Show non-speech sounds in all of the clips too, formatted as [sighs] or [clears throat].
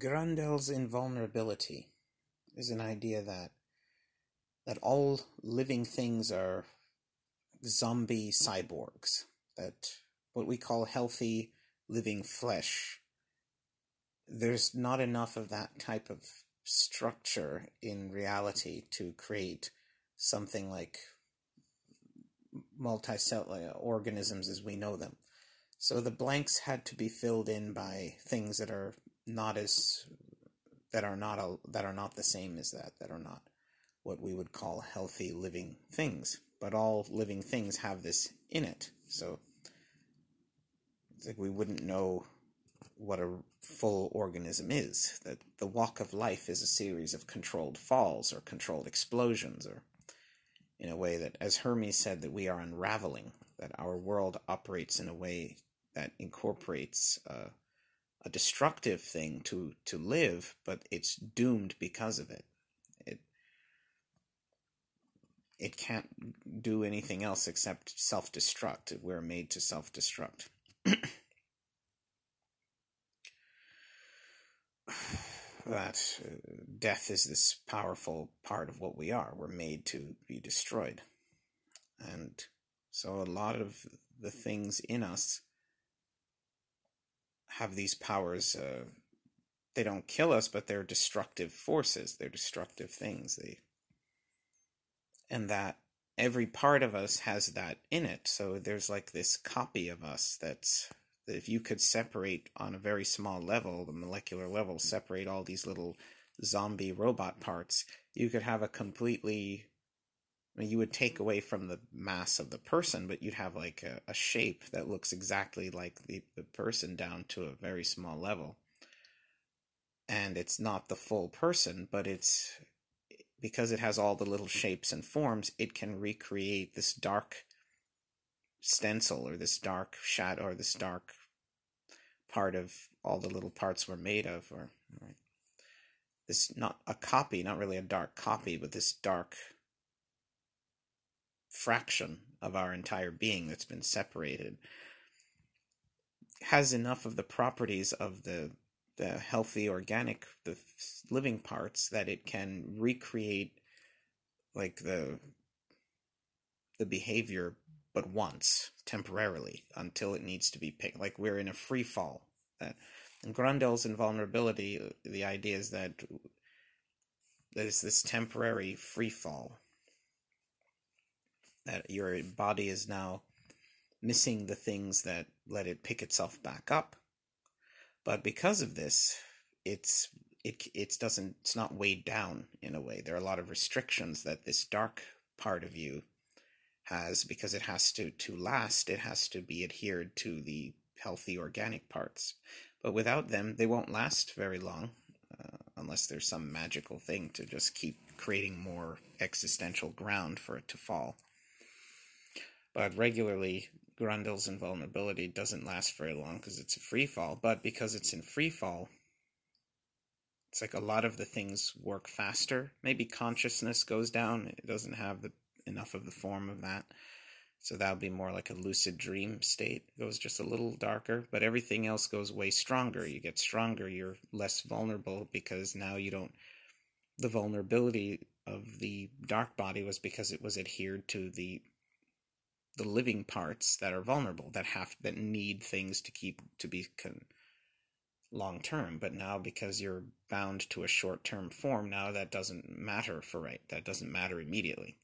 Grundel's invulnerability is an idea that that all living things are zombie cyborgs, that what we call healthy living flesh, there's not enough of that type of structure in reality to create something like multicellular organisms as we know them. So the blanks had to be filled in by things that are not as that are not a, that are not the same as that that are not what we would call healthy living things. But all living things have this in it. So it's like we wouldn't know what a full organism is. That the walk of life is a series of controlled falls or controlled explosions or in a way that as hermes said that we are unraveling. That our world operates in a way that incorporates uh, a destructive thing to to live, but it's doomed because of it. It it can't do anything else except self-destruct. We're made to self-destruct. [sighs] that uh, death is this powerful part of what we are. We're made to be destroyed. And so a lot of the things in us have these powers. Uh, they don't kill us, but they're destructive forces. They're destructive things. They and that every part of us has that in it. So there's like this copy of us that's that if you could separate on a very small level, the molecular level, separate all these little zombie robot parts, you could have a completely you would take away from the mass of the person, but you'd have like a, a shape that looks exactly like the, the person down to a very small level. And it's not the full person, but it's because it has all the little shapes and forms, it can recreate this dark stencil or this dark shadow or this dark part of all the little parts we're made of or right. this not a copy not really a dark copy but this dark fraction of our entire being that's been separated has enough of the properties of the the healthy organic the living parts that it can recreate like the the behavior but once temporarily until it needs to be picked like we're in a free fall. That in grundel's invulnerability uh, the idea is that there's this temporary free fall that your body is now missing the things that let it pick itself back up. But because of this, it's it it doesn't it's not weighed down in a way. There are a lot of restrictions that this dark part of you has because it has to to last. It has to be adhered to the healthy organic parts. But without them, they won't last very long, uh, unless there's some magical thing to just keep creating more existential ground for it to fall. But regularly, Grundel's invulnerability doesn't last very long because it's a free fall. But because it's in free fall, it's like a lot of the things work faster. Maybe consciousness goes down. It doesn't have the enough of the form of that. So that would be more like a lucid dream state. It goes just a little darker, but everything else goes way stronger. You get stronger, you're less vulnerable because now you don't. The vulnerability of the dark body was because it was adhered to the the living parts that are vulnerable that have that need things to keep to be con- long term but now because you're bound to a short term form now that doesn't matter for right that doesn't matter immediately.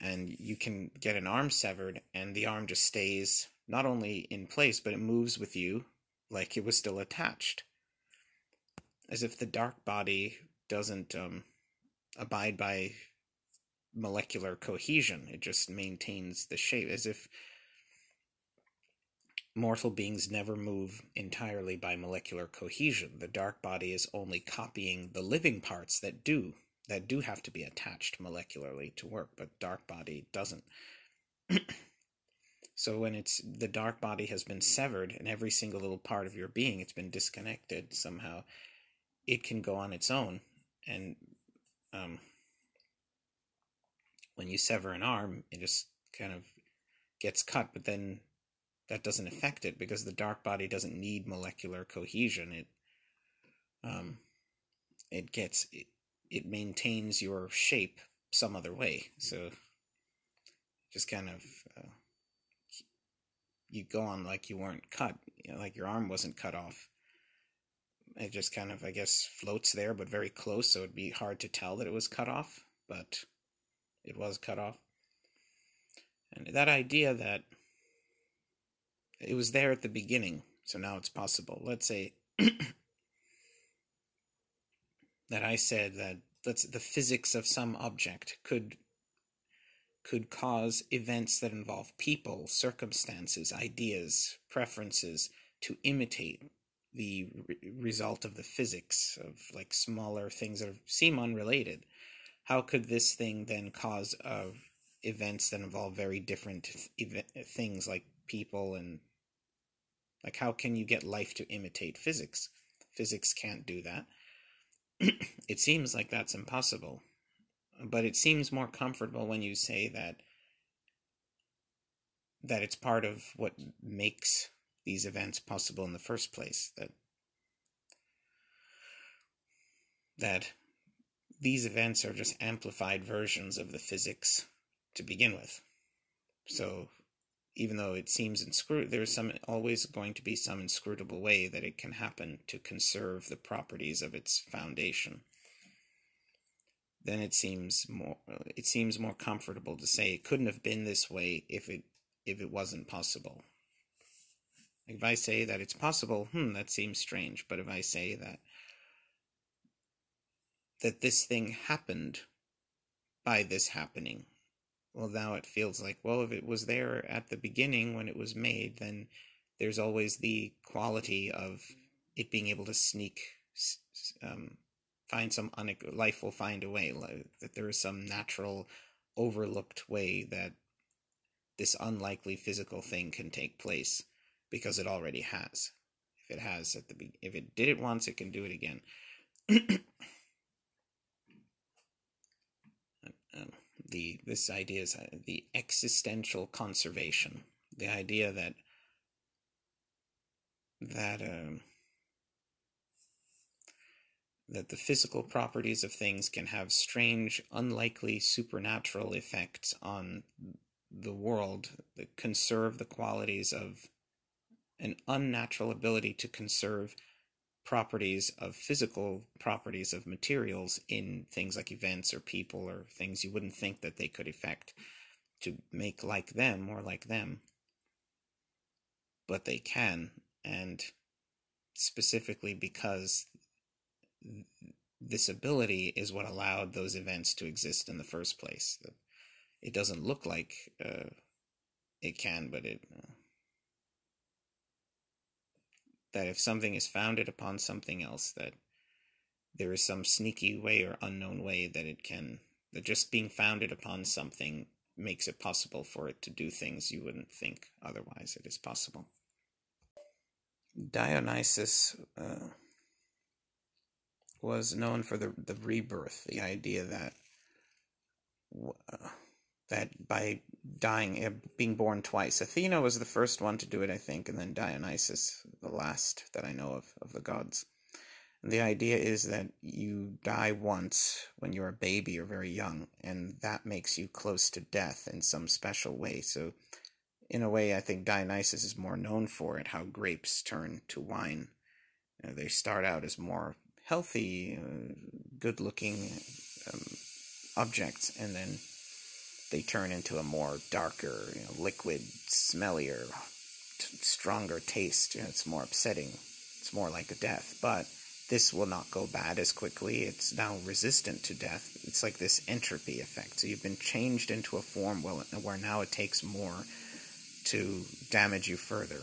And you can get an arm severed and the arm just stays not only in place but it moves with you like it was still attached. As if the dark body doesn't um, abide by molecular cohesion. It just maintains the shape as if mortal beings never move entirely by molecular cohesion. The dark body is only copying the living parts that do that do have to be attached molecularly to work, but dark body doesn't. [clears throat] so when it's the dark body has been severed and every single little part of your being it's been disconnected somehow, it can go on its own and um, when you sever an arm, it just kind of gets cut, but then that doesn't affect it because the dark body doesn't need molecular cohesion. It um, it gets it, it maintains your shape some other way. So just kind of uh, you go on like you weren't cut, you know, like your arm wasn't cut off. It just kind of, I guess, floats there, but very close, so it'd be hard to tell that it was cut off, but it was cut off. And that idea that it was there at the beginning, so now it's possible. Let's say [clears throat] that I said that let's, the physics of some object could could cause events that involve people, circumstances, ideas, preferences to imitate the re- result of the physics of like smaller things that seem unrelated. How could this thing then cause uh, events that involve very different ev- things like people and like how can you get life to imitate physics? Physics can't do that. [clears throat] it seems like that's impossible. But it seems more comfortable when you say that that it's part of what makes these events possible in the first place that that these events are just amplified versions of the physics to begin with so even though it seems inscrutable, there's some always going to be some inscrutable way that it can happen to conserve the properties of its foundation. Then it seems more it seems more comfortable to say it couldn't have been this way if it if it wasn't possible. If I say that it's possible, hmm, that seems strange. But if I say that that this thing happened by this happening, well now it feels like well if it was there at the beginning when it was made then there's always the quality of it being able to sneak um, find some life will find a way like, that there is some natural overlooked way that this unlikely physical thing can take place because it already has. If it has at the be- if it did it once it can do it again [clears throat] the this idea is uh, the existential conservation, the idea that that um, that the physical properties of things can have strange, unlikely supernatural effects on the world that conserve the qualities of an unnatural ability to conserve properties of physical properties of materials in things like events or people or things you wouldn't think that they could affect to make like them or like them. But they can and specifically because this ability is what allowed those events to exist in the first place. It doesn't look like uh, it can but it uh, that if something is founded upon something else, that there is some sneaky way or unknown way that it can, that just being founded upon something makes it possible for it to do things you wouldn't think otherwise it is possible. Dionysus uh, was known for the, the rebirth, the idea that uh, that by dying, uh, being born twice. Athena was the first one to do it, I think, and then Dionysus, the last that I know of, of the gods. And the idea is that you die once when you're a baby or very young, and that makes you close to death in some special way. So, in a way, I think Dionysus is more known for it, how grapes turn to wine. You know, they start out as more healthy, uh, good looking um, objects, and then they turn into a more darker, you know, liquid, smellier, t- stronger taste. You know, it's more upsetting. It's more like a death. But this will not go bad as quickly. It's now resistant to death. It's like this entropy effect. So you've been changed into a form where now it takes more to damage you further.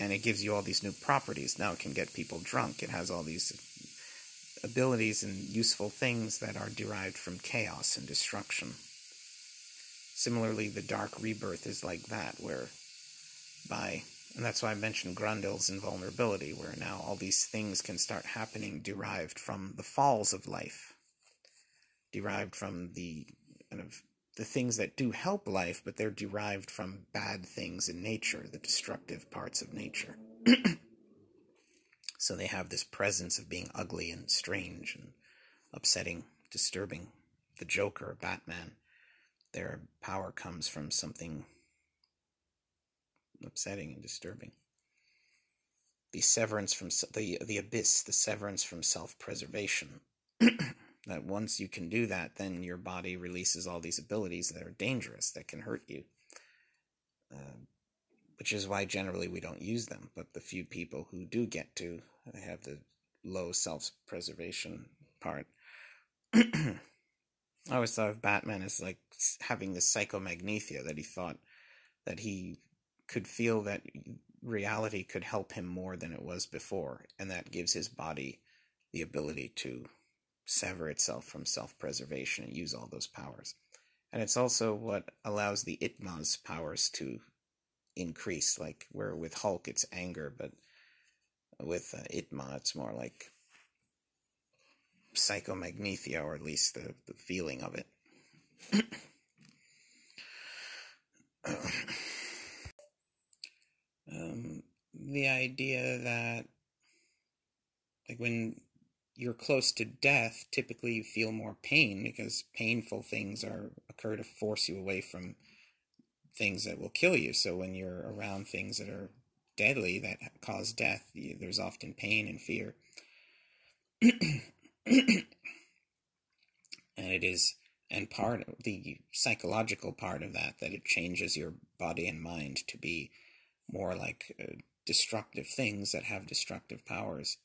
And it gives you all these new properties. Now it can get people drunk. It has all these abilities and useful things that are derived from chaos and destruction. Similarly, the Dark Rebirth is like that, where by, and that's why I mentioned Grundel's invulnerability, where now all these things can start happening derived from the falls of life, derived from the kind of the things that do help life, but they're derived from bad things in nature, the destructive parts of nature. [clears throat] So they have this presence of being ugly and strange and upsetting, disturbing. The Joker, Batman, their power comes from something upsetting and disturbing. The severance from the the abyss, the severance from self-preservation. [clears throat] that once you can do that, then your body releases all these abilities that are dangerous, that can hurt you. Uh, which is why generally we don't use them. But the few people who do get to have the low self preservation part. [clears throat] I always thought of Batman as like having this psychomagnesia that he thought that he could feel that reality could help him more than it was before, and that gives his body the ability to sever itself from self preservation and use all those powers. And it's also what allows the Itma's powers to increase, like where with Hulk it's anger, but with uh, Itma it's more like psychomagnesia, or at least the, the feeling of it. [coughs] um, the idea that, like, when you're close to death, typically you feel more pain because painful things are occur to force you away from things that will kill you. So when you're around things that are deadly that cause death, you, there's often pain and fear. [coughs] and it is and part of the psychological part of that that it changes your body and mind to be more like uh, destructive things that have destructive powers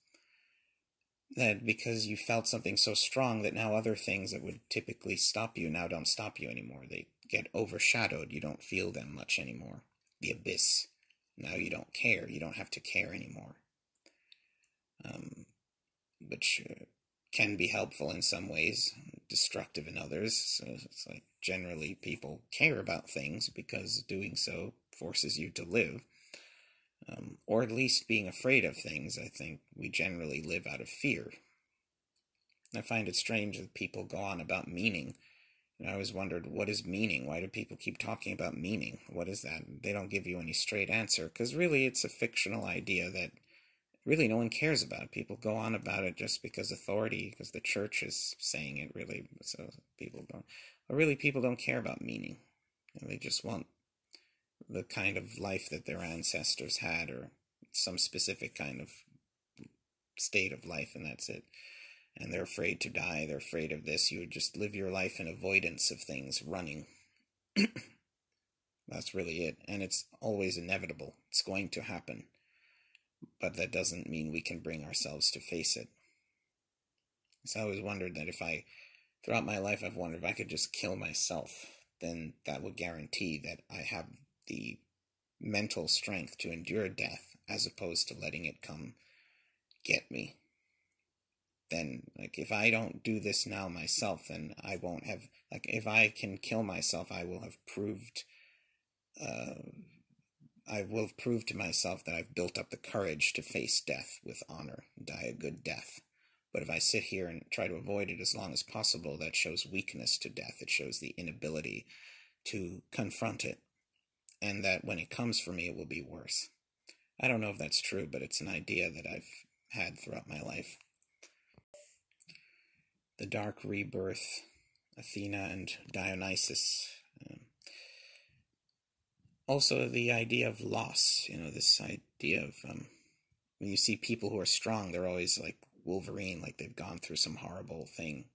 that because you felt something so strong that now other things that would typically stop you now don't stop you anymore. They get overshadowed. You don't feel them much anymore. The abyss. Now you don't care. You don't have to care anymore. Um, which uh, can be helpful in some ways, destructive in others. So it's like generally people care about things because doing so forces you to live um, or at least being afraid of things, I think we generally live out of fear. I find it strange that people go on about meaning. And I always wondered, what is meaning? Why do people keep talking about meaning? What is that? They don't give you any straight answer, because really it's a fictional idea that really no one cares about. It. People go on about it just because authority, because the church is saying it, really. So people don't. But really, people don't care about meaning. They just want the kind of life that their ancestors had or some specific kind of state of life and that's it and they're afraid to die they're afraid of this you would just live your life in avoidance of things running [coughs] that's really it and it's always inevitable it's going to happen but that doesn't mean we can bring ourselves to face it. So i always wondered that if i throughout my life i've wondered if i could just kill myself then that would guarantee that i have the mental strength to endure death as opposed to letting it come get me. Then like if i don't do this now myself then i won't have like if i can kill myself i will have proved uh i will have proved to myself that i've built up the courage to face death with honor die a good death but if i sit here and try to avoid it as long as possible that shows weakness to death it shows the inability to confront it and that when it comes for me, it will be worse. I don't know if that's true, but it's an idea that I've had throughout my life. The dark rebirth, Athena and Dionysus. Um, also, the idea of loss, you know, this idea of um, when you see people who are strong, they're always like Wolverine, like they've gone through some horrible thing.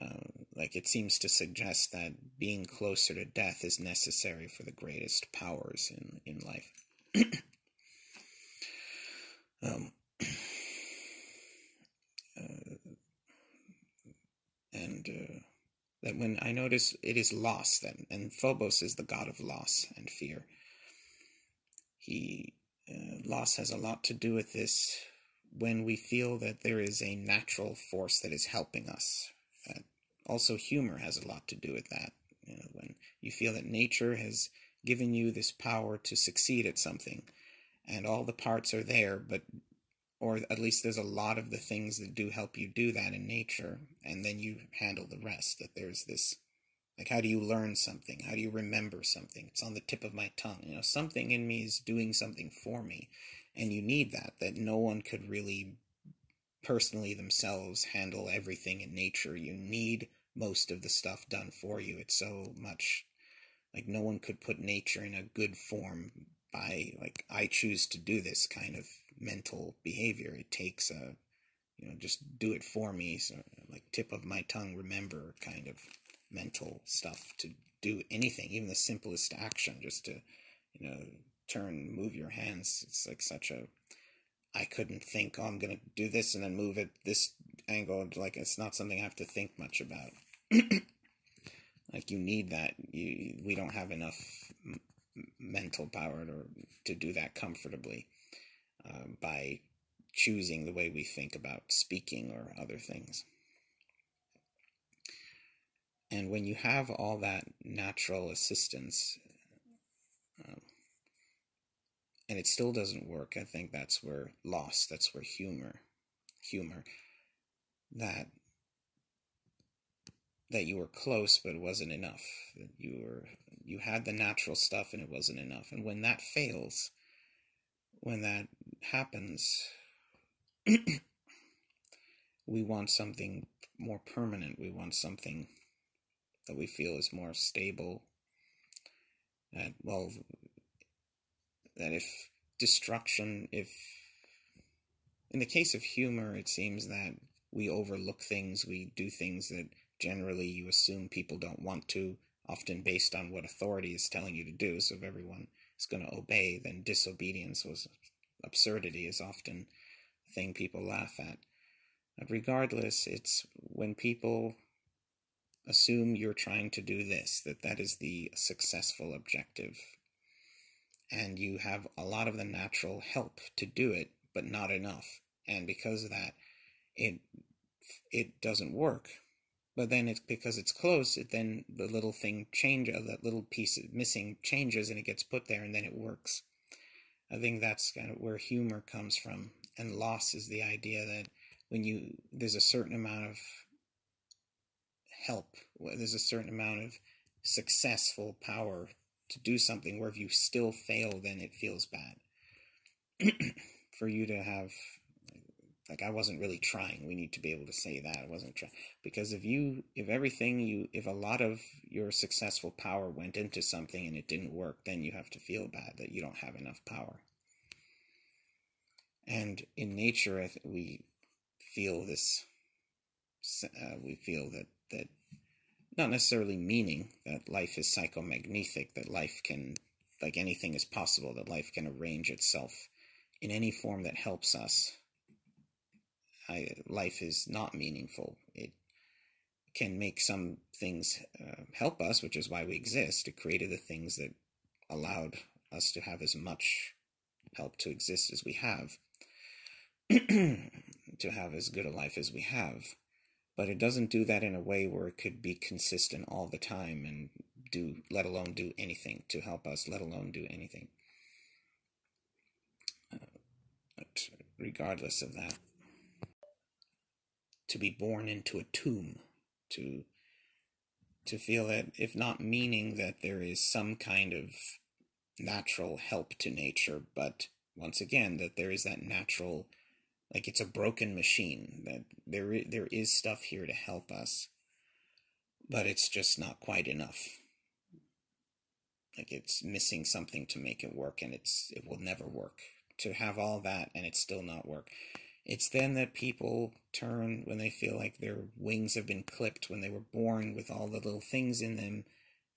Uh, like it seems to suggest that being closer to death is necessary for the greatest powers in, in life. [clears throat] um, uh, and uh, that when I notice it is loss, then, and Phobos is the god of loss and fear. He uh, loss has a lot to do with this when we feel that there is a natural force that is helping us also, humor has a lot to do with that. You know, when you feel that nature has given you this power to succeed at something, and all the parts are there, but or at least there's a lot of the things that do help you do that in nature, and then you handle the rest. That there's this, like, how do you learn something? How do you remember something? It's on the tip of my tongue. You know, something in me is doing something for me, and you need that that no one could really personally themselves handle everything in nature you need most of the stuff done for you it's so much like no one could put nature in a good form by like i choose to do this kind of mental behavior. It takes a you know just do it for me so like tip of my tongue remember kind of mental stuff to do anything even the simplest action just to you know turn move your hands. It's like such a i couldn't think oh i'm gonna do this and then move it this angle like it's not something i have to think much about. [clears throat] Like you need that. You we don't have enough mental power to, to do that comfortably uh, by choosing the way we think about speaking or other things. And when you have all that natural assistance, um, and it still doesn't work, I think that's where loss, that's where humor, humor, that that you were close but it wasn't enough you were you had the natural stuff and it wasn't enough and when that fails when that happens [clears throat] we want something more permanent we want something that we feel is more stable that well that if destruction if in the case of humor it seems that we overlook things we do things that generally you assume people don't want to, often based on what authority is telling you to do. So if everyone is going to obey, then disobedience was absurdity is often a thing people laugh at. But regardless, it's when people assume you're trying to do this, that that is the successful objective. And you have a lot of the natural help to do it, but not enough. And because of that, it it doesn't work but then it's because it's close it then the little thing changes uh, that little piece missing changes and it gets put there and then it works i think that's kind of where humor comes from. And loss is the idea that when you there's a certain amount of help there's a certain amount of successful power to do something where if you still fail then it feels bad. [clears throat] For you to have like I wasn't really trying. We need to be able to say that I wasn't trying because if you if everything you if a lot of your successful power went into something and it didn't work, then you have to feel bad that you don't have enough power. And in nature, we feel this. Uh, we feel that that not necessarily meaning that life is psychomagnetic, that life can, like anything is possible, that life can arrange itself in any form that helps us I, life is not meaningful. It can make some things uh, help us, which is why we exist. It created the things that allowed us to have as much help to exist as we have, [clears throat] to have as good a life as we have. But it doesn't do that in a way where it could be consistent all the time and do, let alone do anything to help us, let alone do anything. Uh, regardless of that to be born into a tomb, to to feel that if not meaning that there is some kind of natural help to nature, but once again that there is that natural like it's a broken machine that there there is stuff here to help us but it's just not quite enough. Like it's missing something to make it work and it's it will never work. To have all that and it still not work it's then that people turn when they feel like their wings have been clipped when they were born with all the little things in them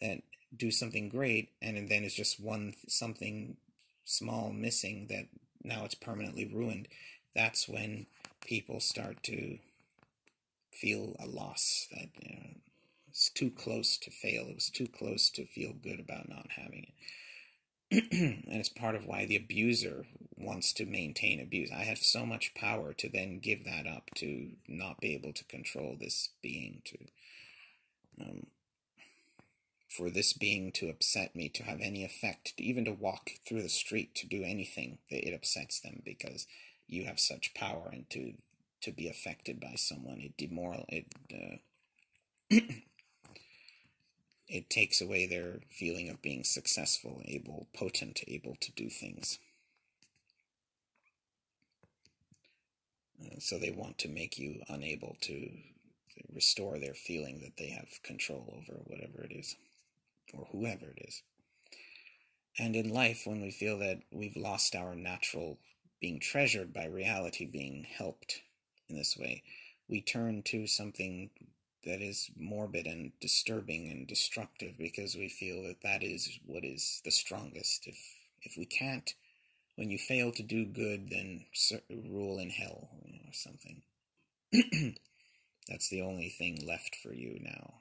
that do something great, and then it's just one something small missing that now it's permanently ruined. That's when people start to feel a loss that you know, it's too close to fail. It was too close to feel good about not having it. And it's part of why the abuser wants to maintain abuse. I have so much power to then give that up, to not be able to control this being, to um, for this being to upset me, to have any effect, even to walk through the street, to do anything, that it upsets them because you have such power, and to to be affected by someone, it demoral it. Uh, [clears throat] it takes away their feeling of being successful, able, potent, able to do things. so they want to make you unable to restore their feeling that they have control over whatever it is or whoever it is. And in life, when we feel that we've lost our natural being treasured by reality being helped in this way, we turn to something that is morbid and disturbing and destructive because we feel that that is what is the strongest. If if we can't, when you fail to do good, then rule in hell or something. [clears throat] That's the only thing left for you now.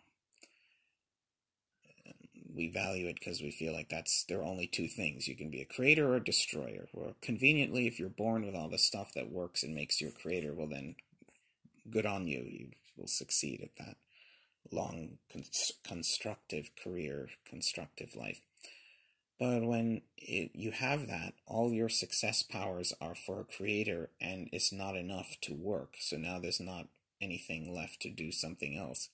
We value it because we feel like that's there are only two things. You can be a creator or a destroyer. Well, conveniently, if you're born with all the stuff that works and makes you a creator, well then, good on you. You will succeed at that long, constructive career, constructive life. But when it, you have that, all your success powers are for a creator, and it's not enough to work. So now there's not anything left to do something else.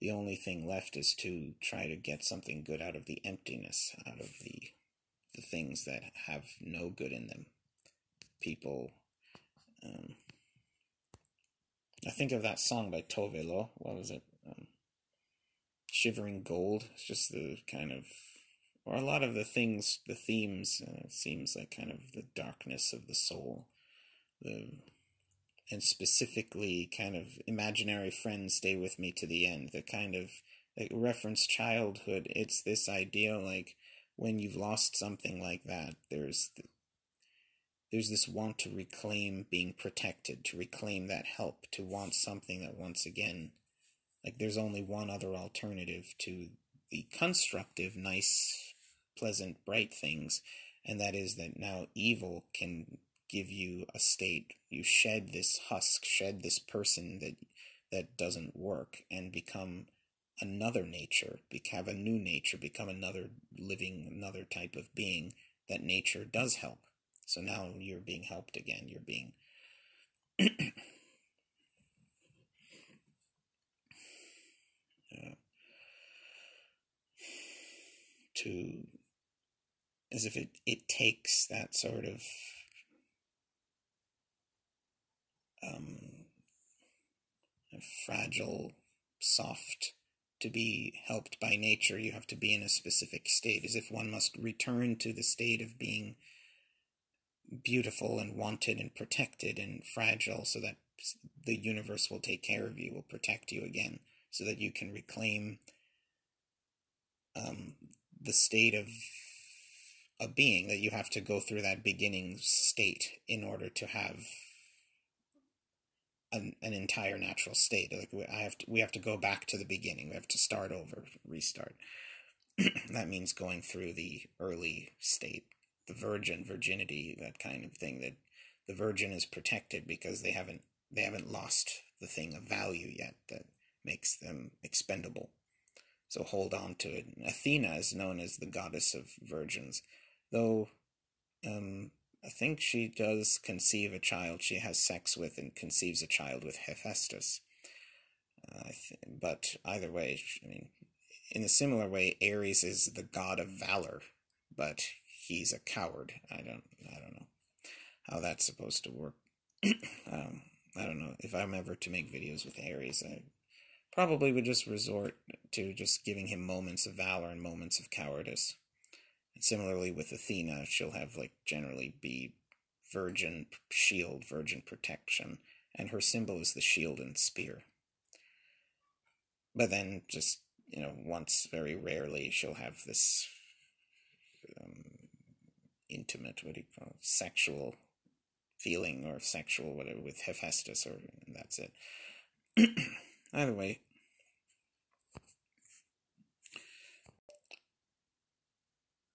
The only thing left is to try to get something good out of the emptiness, out of the the things that have no good in them. People, um, I think of that song by Tove Lo. What was it? Um, Shivering Gold. It's just the kind of, or a lot of the things, the themes. Uh, seems like kind of the darkness of the soul, the and specifically kind of imaginary friends stay with me to the end the kind of like reference childhood it's this idea like when you've lost something like that there's the, there's this want to reclaim being protected to reclaim that help to want something that once again like there's only one other alternative to the constructive nice pleasant bright things and that is that now evil can give you a state. You shed this husk, shed this person that that doesn't work, and become another nature, have a new nature, become another living, another type of being that nature does help. So now you're being helped again. You're being [clears throat] uh, to as if it, it takes that sort of um, fragile, soft. To be helped by nature, you have to be in a specific state, as if one must return to the state of being beautiful and wanted and protected and fragile so that the universe will take care of you, will protect you again, so that you can reclaim um, the state of a being, that you have to go through that beginning state in order to have an, an entire natural state. Like we, I have to, we have to go back to the beginning. We have to start over, restart. [clears throat] that means going through the early state, the virgin, virginity, that kind of thing. That the virgin is protected because they haven't they haven't lost the thing of value yet that makes them expendable. So hold on to it. Athena is known as the goddess of virgins, though um, I think she does conceive a child she has sex with and conceives a child with Hephaestus. Uh, but either way, I mean, in a similar way, Ares is the god of valor, but he's a coward. I don't, I don't know how that's supposed to work. [clears throat] um, I don't know if I'm ever to make videos with Ares. I probably would just resort to just giving him moments of valor and moments of cowardice. And similarly with Athena, she'll have like generally be virgin shield, virgin protection, and her symbol is the shield and spear. But then just, you know, once very rarely she'll have this um, intimate, what do you call it, sexual feeling or sexual whatever with Hephaestus, or that's it. [clears throat] Either way,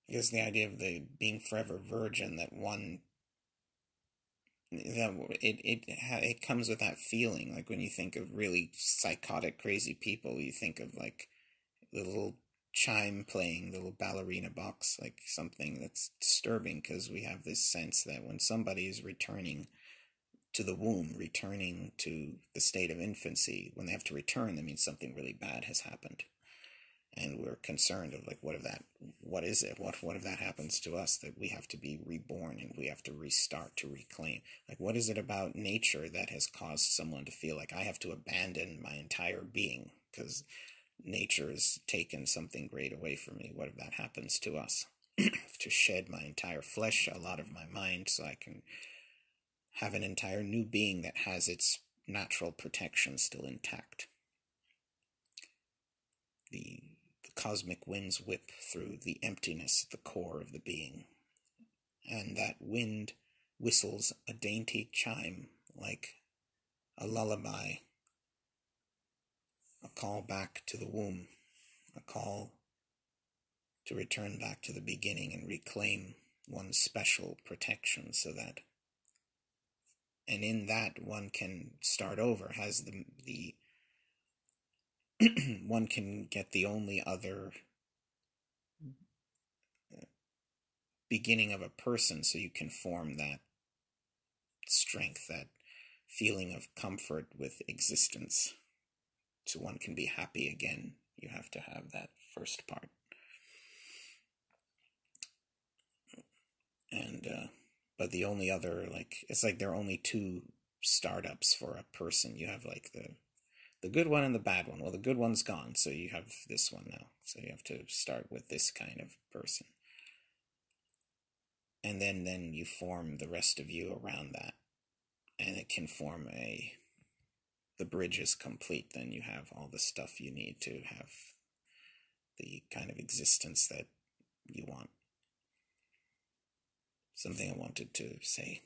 I guess the idea of the being forever virgin that one that it it it comes with that feeling like when you think of really psychotic crazy people you think of like the little chime playing the little ballerina box like something that's disturbing because we have this sense that when somebody is returning to the womb returning to the state of infancy when they have to return that means something really bad has happened. And we're concerned of like what if that what is it? What what if that happens to us that we have to be reborn and we have to restart to reclaim? Like what is it about nature that has caused someone to feel like i have to abandon my entire being because nature has taken something great away from me what if that happens to us? [clears throat] To shed my entire flesh a lot of my mind so i can have an entire new being that has its natural protection still intact. The the cosmic winds whip through the emptiness at the core of the being, and that wind whistles a dainty chime like a lullaby, a call back to the womb, a call to return back to the beginning and reclaim one's special protection so that and in that one can start over has the the [clears throat] one can get the only other beginning of a person so you can form that strength, that feeling of comfort with existence. So one can be happy again. You have to have that first part. And, uh, but the only other, like, it's like there are only two startups for a person. You have, like, the the good one and the bad one. Well, the good one's gone, so you have this one now. So you have to start with this kind of person. And then then you form the rest of you around that. And it can form a the bridge is complete, then you have all the stuff you need to have the kind of existence that you want. Something I wanted to say.